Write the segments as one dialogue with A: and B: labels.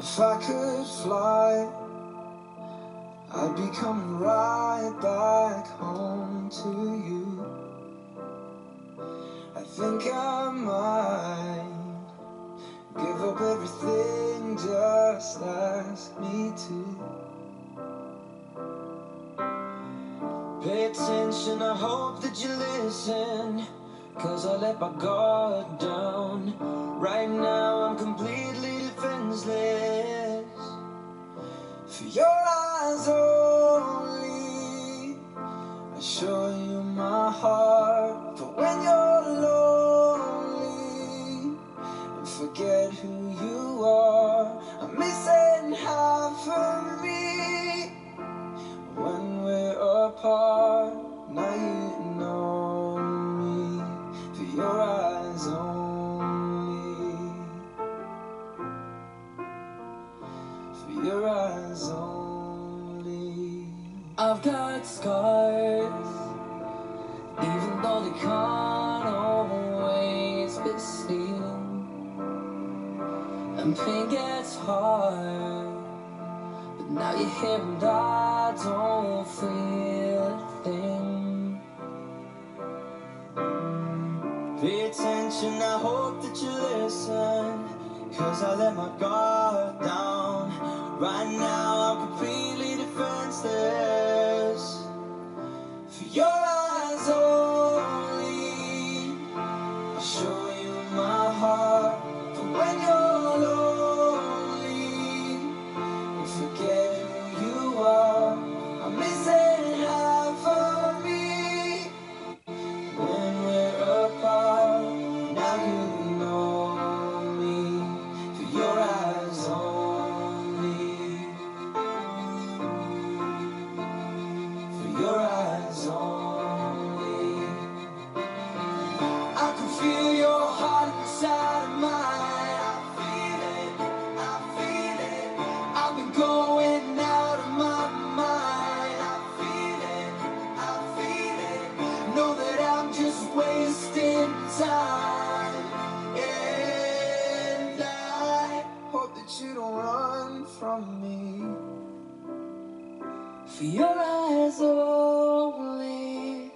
A: If I could fly, I'd be coming right back home to you. I think I might give up everything, just ask me to. Pay attention, I hope that you listen. Cause I let my guard down. Right now I'm completely defenseless. For your eyes only, I show you my heart. For your eyes only. I've got scars, even though they can't always be seen. And pain gets hard. But now you're here and I don't feel a thing. Pay attention, I hope that you listen. Cause I let my guard down. Right now I'm completely defenseless. For your eyes only.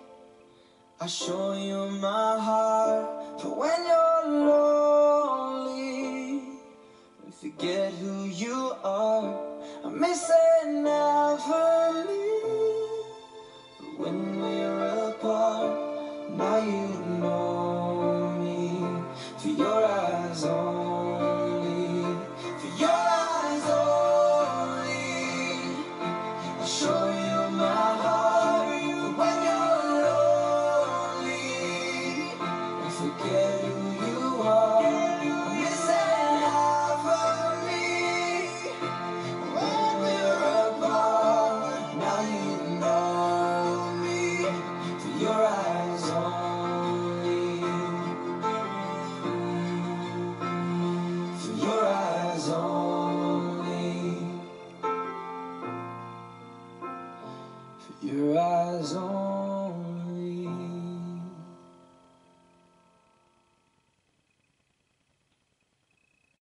A: I show you my heart for when you're lonely and forget who you are. I'm missing out for and